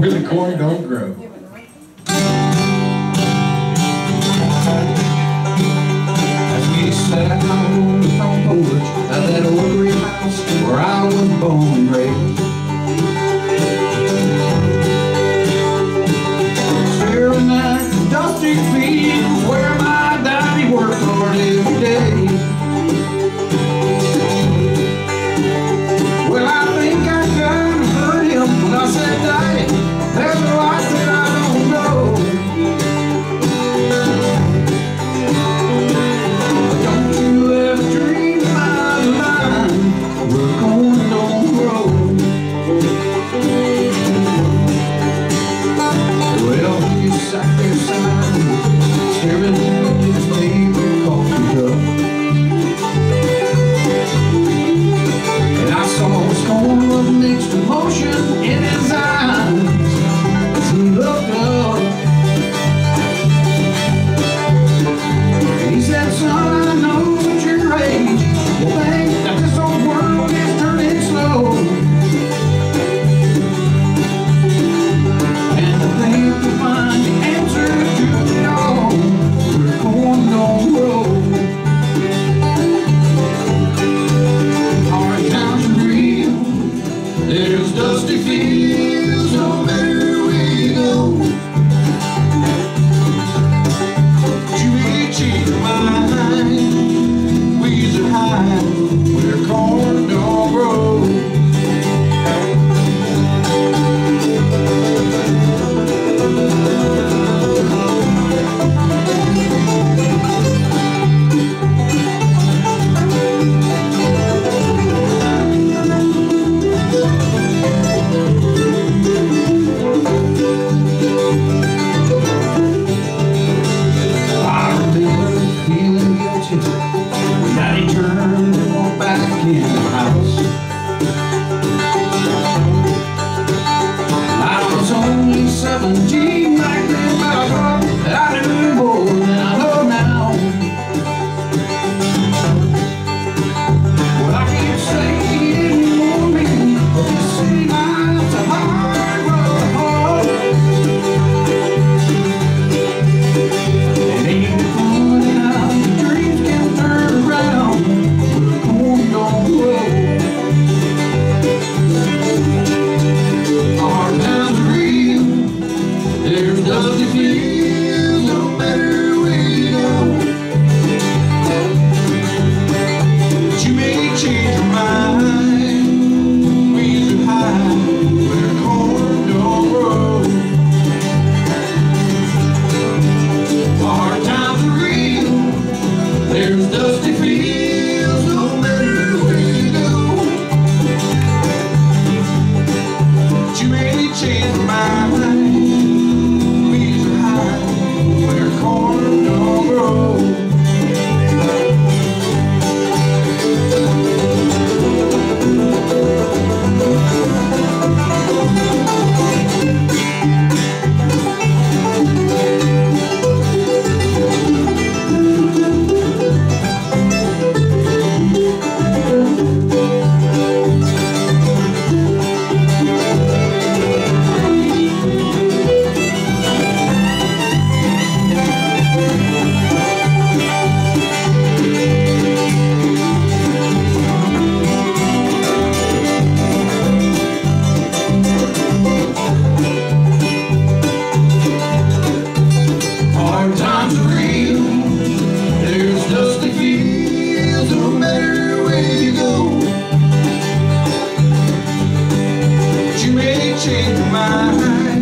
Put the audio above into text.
where the corn don't grow. too. Daddy turned and walked back in the house. I was only 17. change your mind.